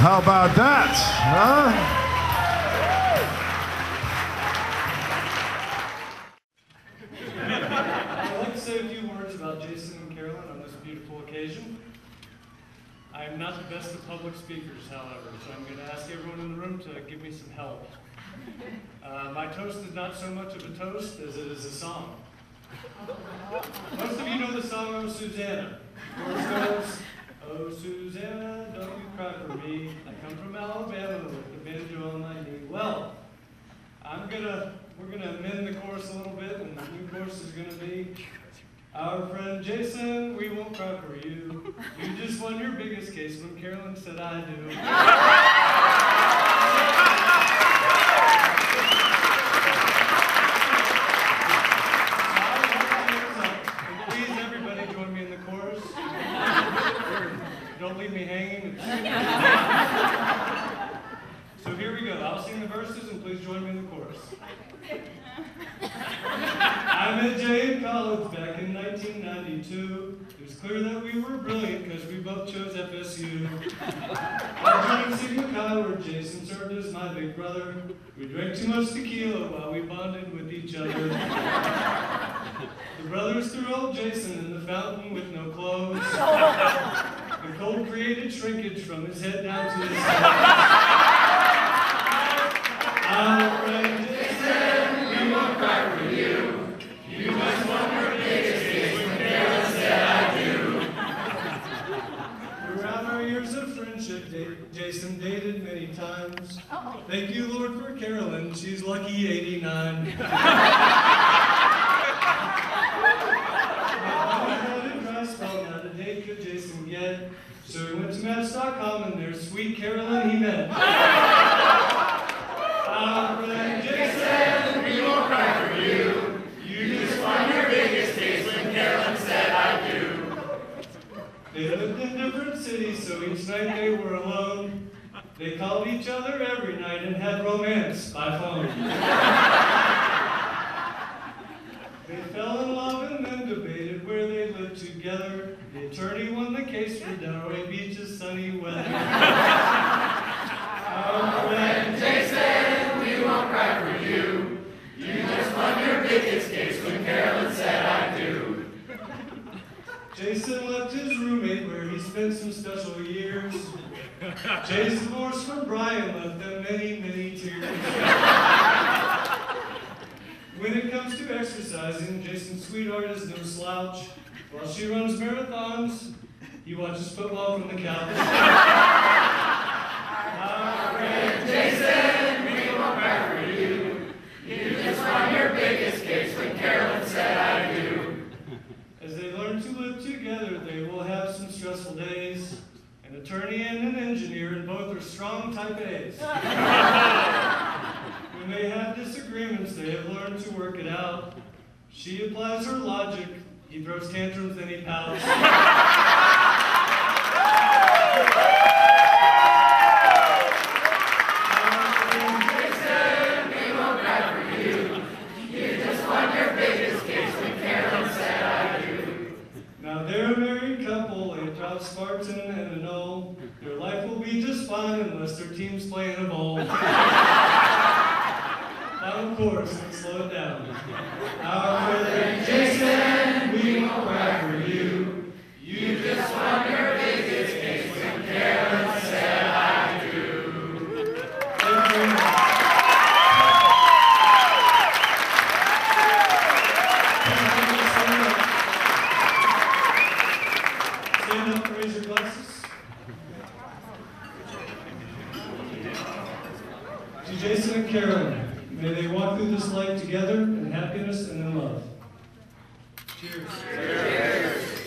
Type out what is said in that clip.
How about that? Huh? I'd like to say a few words about Jason and Carolyn on this beautiful occasion. I am not the best of public speakers, however, so I'm going to ask everyone in the room to give me some help. Uh, my toast is not so much of a toast as it is a song. Most of you know the song Oh Susanna. Chorus goes, Oh Susanna, don't you cry for Alabama with the on my knee. Well, I'm gonna, we're gonna amend the chorus a little bit, and the new chorus is gonna be, Our friend Jason, we won't cry for you. You just won your biggest case when Carolyn said I do. Don't leave me hanging. So here we go. I'll sing the verses and please join me in the chorus. I met Jay in college back in 1992. It was clear that we were brilliant because we both chose FSU. I joined Sigma Chi where Jason served as my big brother. We drank too much tequila while we bonded with each other. The brothers threw old Jason in the fountain with no clothes. The cold created shrinkage from his head down to his Our friend Jason, we won't cry for you. You just won your biggest case when Carolyn said I do. Throughout our years of friendship, Da- Jason dated many Thank you, Lord, for Carolyn. She's lucky 89. Christ felt not a date could Jason get. So he went to Match.com and there's sweet Carolyn he met. Our friend Jason, we won't cry for you. You just won your biggest case when Carolyn said I do. They lived in different cities, so each night they. They called each other every night and had romance by phone. They fell in love and then debated where they lived together. The attorney won the case for Delray Beach's sunny weather. Our friend Jason, we won't cry for you. You just won your biggest case when Carolyn said I do. Jason his roommate where he spent some special years. Jay's divorce from Brian left them many, many tears. When it comes to exercising, Jason's sweetheart is no slouch. While she runs marathons, he watches football from the couch. Attorney and an engineer, and both are strong type A's. When they have disagreements, they have learned to work it out. She applies her logic, he throws tantrums, then he pouts. Spartan and a Nole. Their life will be just fine unless their teams playing a bowl. Final of let's slow it down. Our Jason and Carolyn, may they walk through this life together in happiness and in love. Cheers.